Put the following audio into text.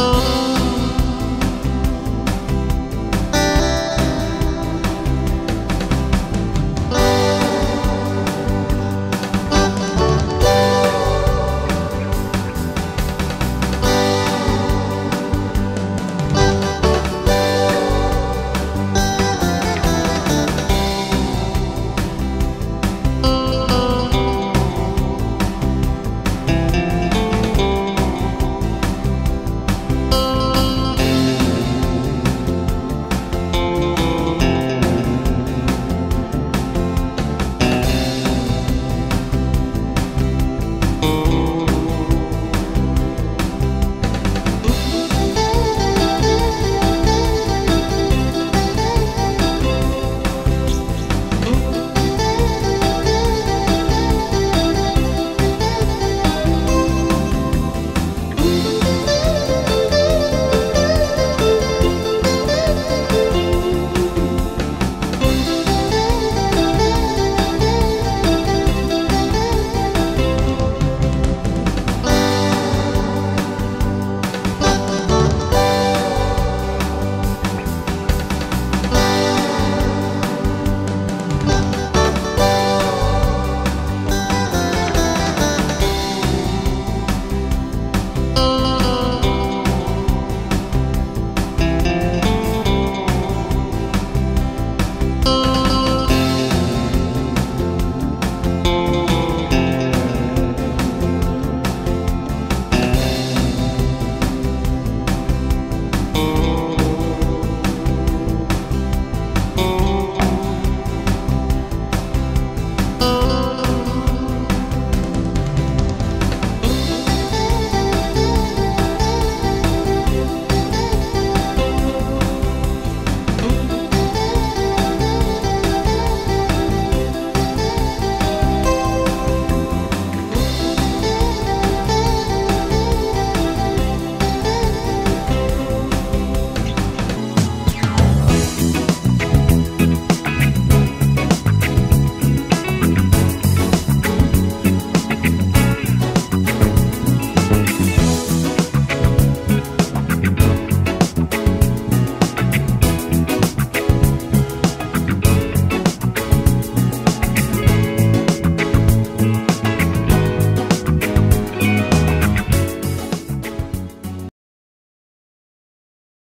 Oh.